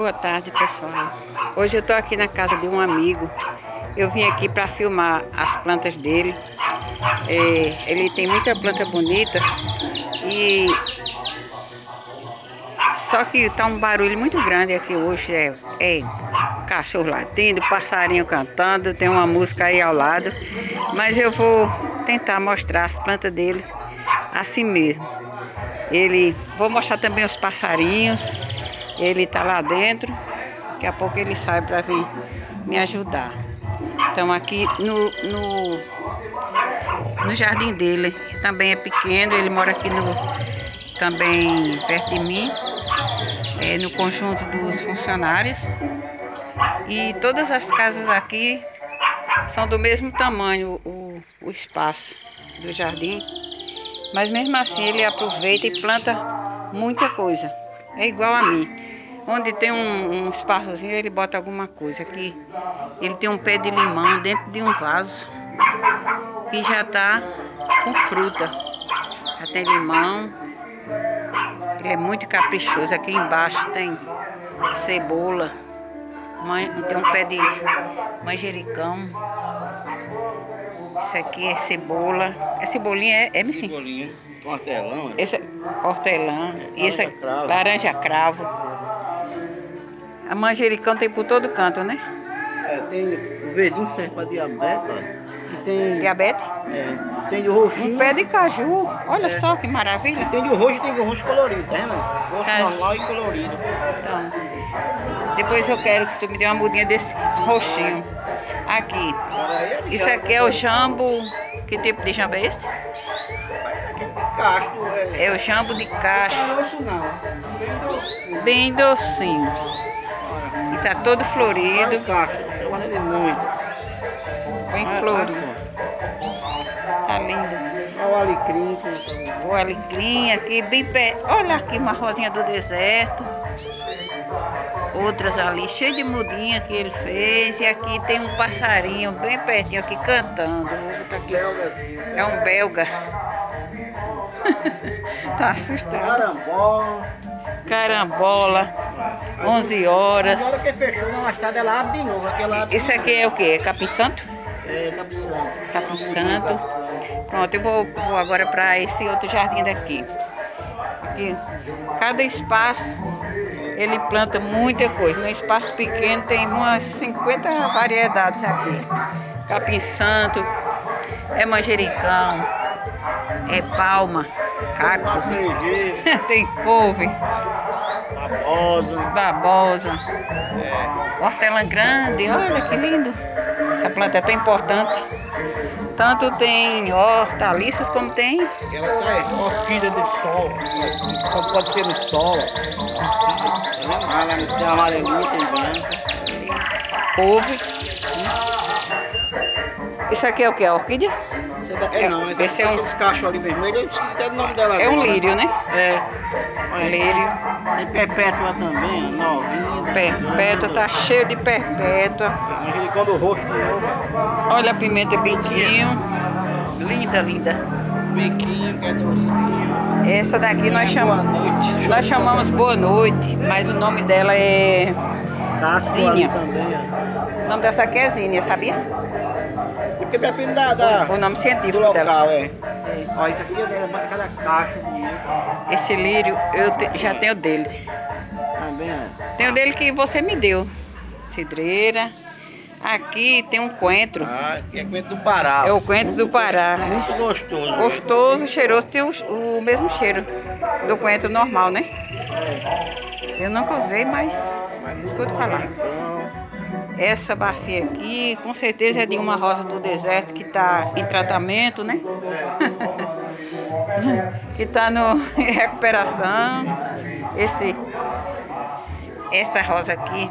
Boa tarde, pessoal. Hoje eu tô aqui na casa de um amigo. Eu vim aqui para filmar as plantas dele. É, ele tem muita planta bonita e só que tá um barulho muito grande aqui hoje. É, é cachorro latindo, passarinho cantando, tem uma música aí ao lado. Mas eu vou tentar mostrar as plantas dele assim mesmo. Ele, vou mostrar também os passarinhos. Ele tá lá dentro. Daqui a pouco ele sai para vir me ajudar. Então aqui no, no, no jardim dele. Também é pequeno, ele mora aqui no, também perto de mim. É, no conjunto dos funcionários. E todas as casas aqui são do mesmo tamanho, o, o espaço do jardim. Mas mesmo assim ele aproveita e planta muita coisa. É igual a mim. Onde tem um, um espaçozinho, ele bota alguma coisa. Aqui ele tem um pé de limão dentro de um vaso. E já tá com fruta. Já tem limão. Ele é muito caprichoso. Aqui embaixo tem cebola. Tem um pé de manjericão. Isso aqui é cebola. É cebolinha, é, é sim. Cebolinha, com hortelã. Esse é hortelã. E esse é cravo. laranja cravo. A manjericão tem por todo canto, né? É, tem o verdinho que serve para diabetes. E tem, Diabetes. é, tem o roxinho. Um pé de caju. Olha É. só que maravilha. Tem o roxo e tem o roxo colorido, vendo? Roxo Tá. normal e colorido. Então, depois eu quero que tu me dê uma mudinha desse roxinho. Aqui. Ele Isso aqui é o jambo. Que tipo de jambo é esse? Casto, é. É o jambo de Não cacho. é. Bem docinho. Tá todo Olha florido. o cacho, tá valendo muito. Bem Olha, florido. olha Tá lindo. Olha o alecrim. O alecrim aqui, bem perto. Olha aqui uma rosinha do deserto. Outras ali, cheio de mudinha que ele fez. E aqui tem um passarinho bem pertinho aqui cantando. Aqui. É um belga. tá assustado. Carambola. Carambola. 11 horas. Na hora que fechou na estrada, ela abre de novo. Aquela Isso aqui é o que? É capim santo? É, Capim Santo. Capim Santo. Pronto, eu vou, vou agora para esse outro jardim daqui. Aqui, cada espaço ele planta muita coisa. No espaço pequeno tem umas 50 variedades aqui. Capim Santo, é manjericão, é palma, Cerejeira, tem couve, babosa. babosa, É. hortelã grande, olha que lindo. Essa planta é tão importante. Tanto tem hortaliças como tem Ela é orquídea de sol. Pode, pode ser no sol. Tem amarelinha, tem branca. couve. Isso aqui é o que? A orquídea? Esse da- É não, esse, Esse é um- aqueles cachos ali vermelhos, eu esqueci até o nome dela É um agora. lírio, né? É. Lírio. Tem perpétua também, novinha. Perpétua, tá cheio de perpétua. Manjericão do rosto novo. Olha a pimenta biquinho. Linda, linda. Biquinho, que é docinho. Essa daqui nós Boa chamamos. noite. Nós chamamos Boa Noite, mas o nome dela é. Ali Zinha. também. O nome dessa aqui é Zínia, sabia? Porque depende da, da- O nome do científico dela. local, é. Ó, isso aqui é de cada cacho bonito. Esse lírio eu te- já tenho dele. Também, ó. Tenho dele que você me deu. Cidreira. Aqui tem um coentro. Ah, que é coentro do Pará. É o coentro do Pará. Muito gostoso. Gostoso, cheiroso, tem o, o mesmo cheiro do coentro normal, né? Eu nunca usei, mas escuto falar. Essa bacia aqui, com certeza é de uma rosa do deserto que está em tratamento, né? que está em recuperação. Esse, essa rosa aqui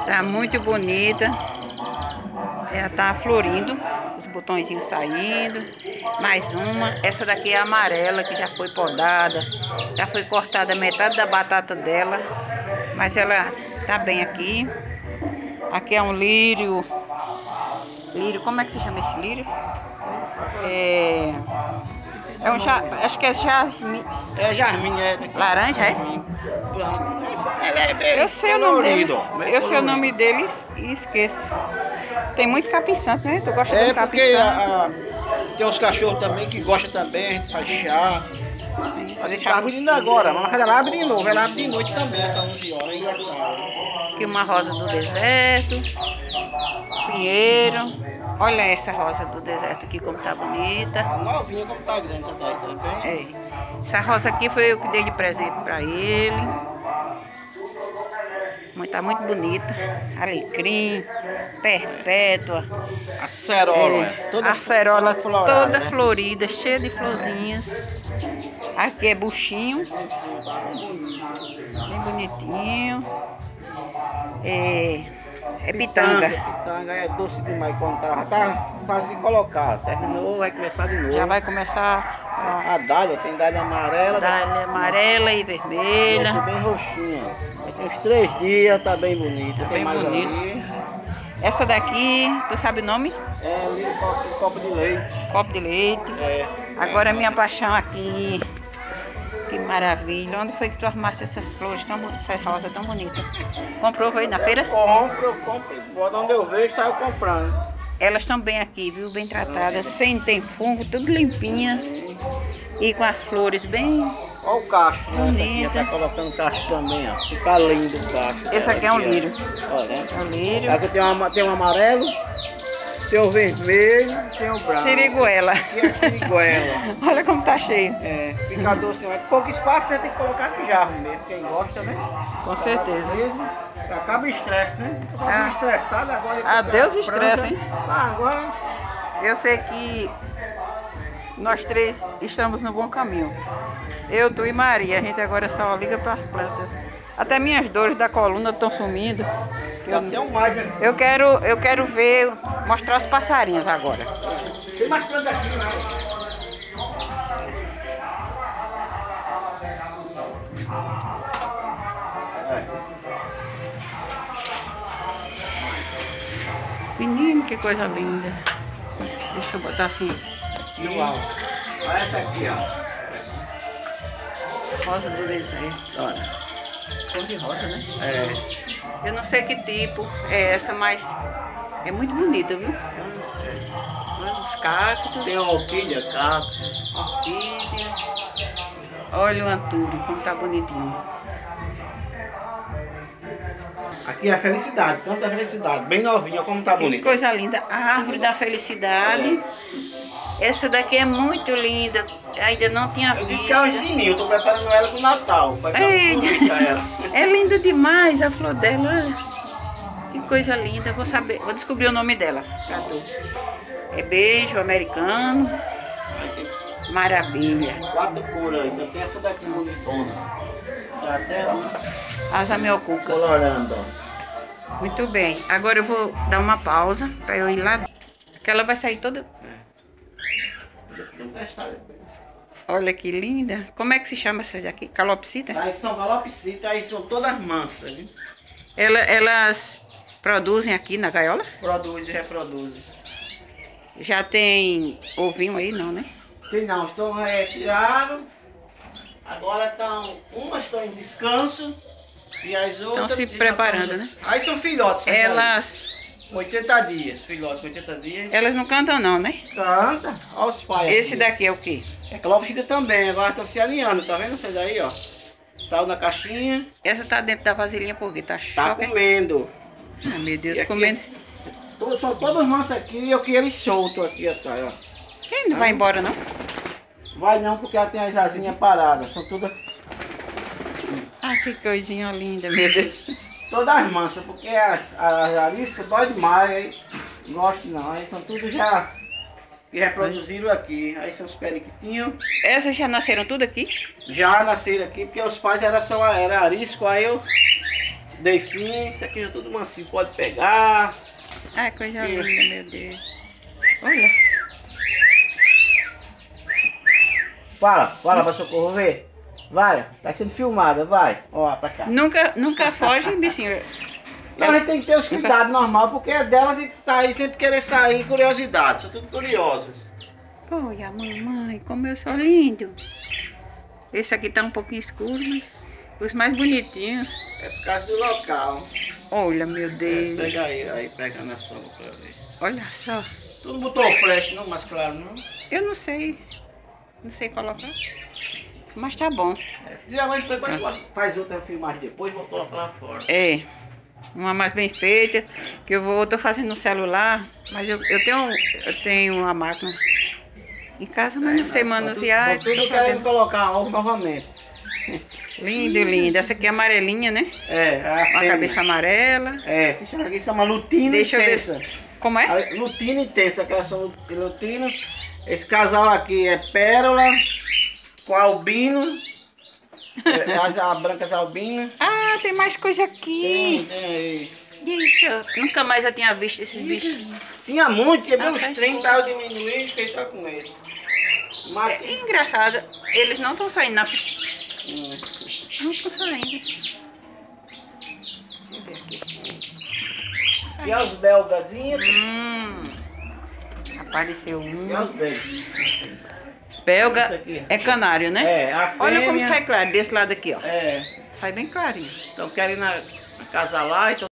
está muito bonita. Ela tá florindo, os botõezinhos saindo. Mais uma. Essa daqui é amarela, que já foi podada. Já foi cortada metade da batata dela. Mas ela tá bem aqui. Aqui é um lírio. Lírio, como é que se chama esse lírio? É... É um ja... Acho que é jasmim. É jasmim, é. Laranja, é? É Eu sei o nome dele. colorido, Eu sei o colorido. nome dele e esqueço. Tem muito capim santo, né? Tu gosta É do capim santo? tem uns cachorros também que gostam também, a gente faz chá. A gente tá abrindo agora, mas ela abre de novo, ela abre de noite também, essa 11 horas, é engraçado. Aqui uma rosa do deserto. Pinheiro. Olha essa rosa do deserto aqui como tá bonita. A novinha como tá grande essa daí, tá? É. Essa rosa aqui foi eu que dei de presente pra ele. Muito, tá muito bonita. Alecrim, perpétua. Acerola, É, toda acerola toda florada, toda né? florida, cheia de florzinhas. Aqui é buchinho. Bem bonitinho. É, é pitanga. Pitanga é doce demais quando tá, tá quase de colocar. Terminou, vai começar de novo. Já vai começar A dália, tem dália amarela, a dar amarela e vermelha. bem roxinha. Daqui uns três dias tá bem bonita. Tem Bem mais bonito. ali. Essa daqui, tu sabe o nome? É ali copo, copo de leite. Copo de leite. É. Agora minha paixão aqui. Que maravilha. Onde foi que tu arrumaste essas flores tão bonitas, essa rosa tão bonita? Comprou foi na feira? Compro, eu compro. Bota onde eu vejo, saio comprando. Elas estão bem aqui, viu? Bem tratadas, sem tem fungo, tudo limpinha. E com as flores bem. Olha o cacho, né? Essa aqui Bonita. tá colocando cacho também, ó. Fica lindo o cacho. Esse aqui é um lírio. Olha, né? O lírio. Aqui tem, uma, tem um amarelo, tem o vermelho, tem o branco. Siriguela. E a siriguela. Olha como tá cheio. É, fica doce, né? pouco espaço, né? Tem que colocar no jarro mesmo, quem gosta, né? Com certeza. Acaba o estresse, né? Acaba Ah. estressado agora. Adeus estresse, planta. hein? Ah, agora Eu sei que nós três estamos no bom caminho. Eu, tu e Maria, a gente agora só liga para as plantas. Até minhas dores da coluna estão sumindo. Já tem um mais aqui. Eu quero, eu quero ver, mostrar os passarinhos agora. Tem mais aqui, né? Menino, que coisa linda. Deixa eu botar assim. E o alto. Olha essa aqui, ó. Rosa do deserto. Olha. Cor de rosa, né? É. Eu não sei que tipo é essa, mas é muito bonita, viu? Olha os cactos, Tem uma orquídea, cacto. orquídea. Olha o antúrio, como tá bonitinho. Aqui é a felicidade, canto da felicidade. Bem novinha, como tá bonita. coisa linda. A árvore da felicidade. Essa daqui é muito linda. Ainda não tinha Eu digo que é visto. sininho, eu tô preparando ela pro Natal. Ei, bonita ela. É linda demais a flor dela. Que coisa linda. Vou saber, vou descobrir o nome dela. tu. É beijo americano. Maravilha. quatro cores ainda. Tem essa daqui bonitona. Tá até ó, Asa meocuca. colorando. Muito bem. Agora eu vou dar uma pausa para eu ir lá. Que ela vai sair toda. Olha que linda. Como é que se chama essa daqui? Calopsita? Aí são galopsitas, aí são todas mansas, viu? Ela, elas produzem aqui na gaiola? Produzem reproduzem. Já tem ovinho aí, não, né? Tem não, estão retirados. Agora estão. Umas estão em descanso e as outras. se já preparando, né? Aí são filhotes. essas daí. Elas, 80 dias, filhote, 80 dias. elas não cantam não, né? Canta, olha os pais. Esse aqui. daqui é o quê? É calopsita também, agora estão se alinhando, tá vendo isso daí, ó? Saiu da caixinha, Essa tá dentro da vasilhinha porque tá tá choque. comendo. Ah, meu Deus, aqui- comendo. Todos- São todos mansos aqui e eu que eles soltos aqui atrás, ó. Quem não vai embora não? Vai não, porque ela tem as asinhas paradas. São todas, Ah, que coisinha linda, meu Deus. Todas mansas, porque as, as ariscas dói demais, aí gosto não. Aí são tudo já que reproduziram aqui. Aí são os periquitinhos. Essas já nasceram tudo aqui? Já nasceram aqui, porque os pais eram só era arisco, aí eu dei fim, isso aqui já é tudo mansinho, pode pegar. Ai, coisa Sim. linda, meu Deus. Olha. Fala, fala pra socorro ver. Vai, tá sendo filmada, vai. Ó, pra cá. Nunca, nunca foge, bichinho. Então a gente tem que ter os cuidados normal, porque é dela tem que estar aí, sempre querer sair, curiosidade, são tudo curiosos. Olha, mamãe, como eu sou lindo. Esse aqui tá um pouquinho escuro, mas os mais bonitinhos. É por causa do local. Olha, meu É, Deus. pega aí, aí pega na sombra pra ver. Olha só. Tu não botou flash não, mais claro não? Eu não sei. Não sei colocar. Mas tá bom. É. Geralmente depois faz outra filmagem depois e botou lá fora. É. Uma mais bem feita. Que eu vou, eu tô fazendo no celular. Mas eu, eu tenho eu tenho uma máquina em casa, mas não sei manusear. Tudo tô querendo colocar ovo novamente. Lindo, lindo. Essa aqui é amarelinha, né? É, a Uma fêmea. cabeça amarela. É, se chama aqui, chama lutina Deixa eu ver. intensa. se- Como é? A Lutina intensa, que são lut- lutinos. Esse casal aqui é pérola com albino. É, as a brancas albinas. Ah, tem mais coisa Tem, aqui. tem aí. Isso. Nunca mais eu tinha visto esses bichos. Tinha muito, Ah, uns tá 30, eu diminuí e fiquei só com esse. Mas, É engraçado. Eles não estão saindo na. Hum. Não estão saindo. E as belgazinhas? Hum. Apareceu E as um. belgas? Belga é canário, né? É, a fêmea. Olha como sai claro, desse lado aqui, ó. É, Sai bem clarinho. então querem na, na casa lá, então